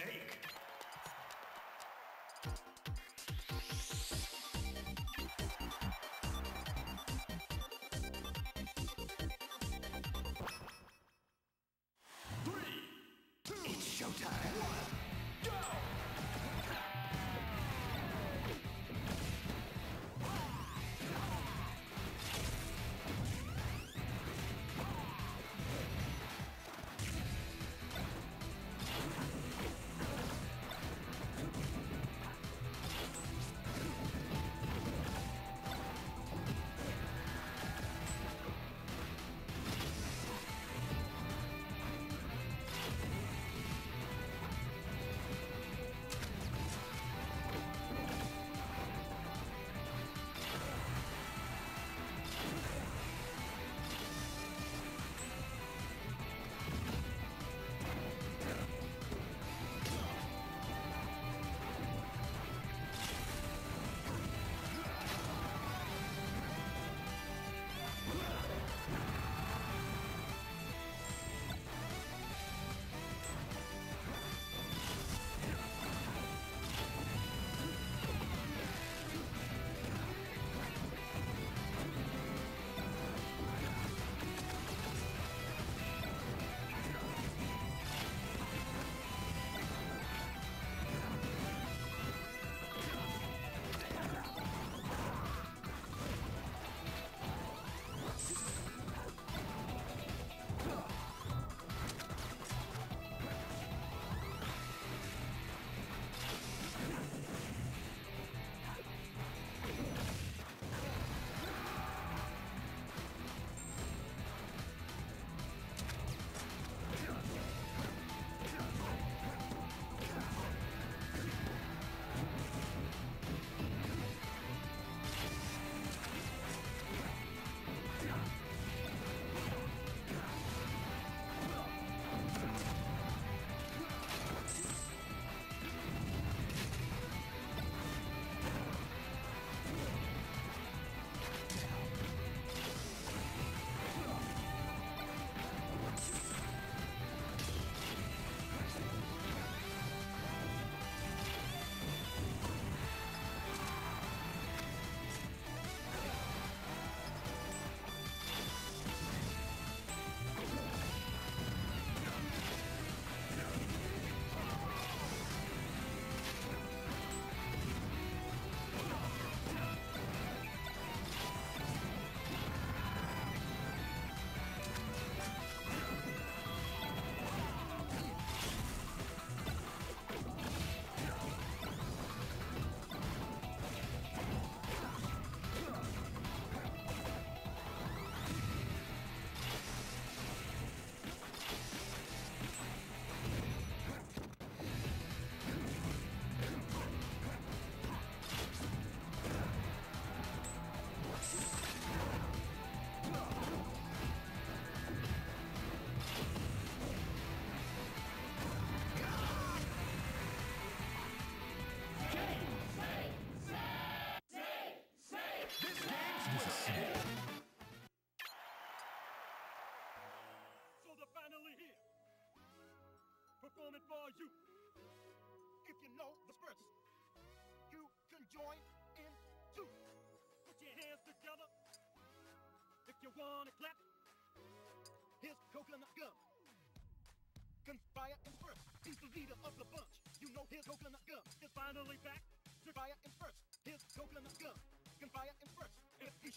Snake. Three, two, it's showtime. One, performing for you. If you know the spurts, you can join in too. Put your hands together if you wanna clap. Here's coconut gum. Conspire and spurts. He's the leader of the bunch. You know his coconut gum is finally back. Conspire and spurts. Here's coconut gum. Conspire and spurts. If he